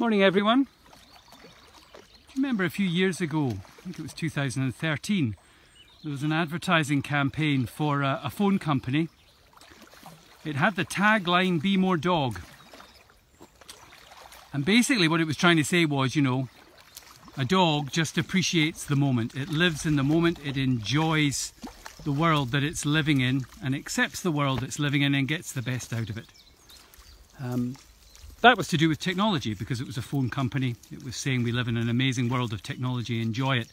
Morning everyone. Do you remember a few years ago, I think it was 2013, there was an advertising campaign for a, a phone company. It had the tagline, be more dog. And basically what it was trying to say was, you know, a dog just appreciates the moment. It lives in the moment, it enjoys the world that it's living in and accepts the world it's living in and gets the best out of it. Um, that was to do with technology because it was a phone company. It was saying we live in an amazing world of technology, enjoy it.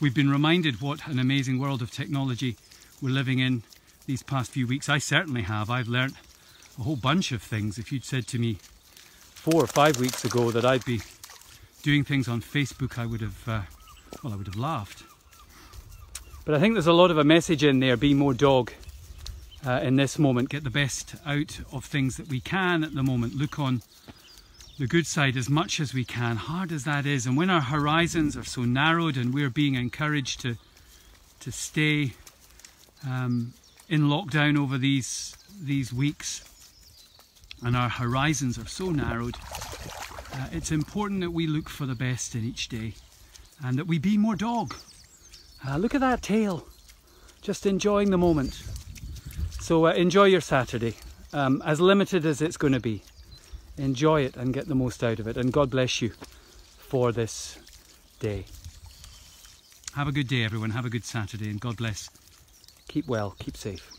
We've been reminded what an amazing world of technology we're living in these past few weeks. I certainly have. I've learnt a whole bunch of things. If you'd said to me four or five weeks ago that I'd be doing things on Facebook, I would have, uh, well, I would have laughed. But I think there's a lot of a message in there, be more dog uh, in this moment, get the best out of things that we can at the moment, look on the good side as much as we can, hard as that is. And when our horizons are so narrowed and we're being encouraged to, to stay um, in lockdown over these, these weeks, and our horizons are so narrowed, uh, it's important that we look for the best in each day and that we be more dog. Uh, look at that tail, just enjoying the moment. So uh, enjoy your Saturday, um, as limited as it's going to be. Enjoy it and get the most out of it. And God bless you for this day. Have a good day, everyone. Have a good Saturday, and God bless. Keep well, keep safe.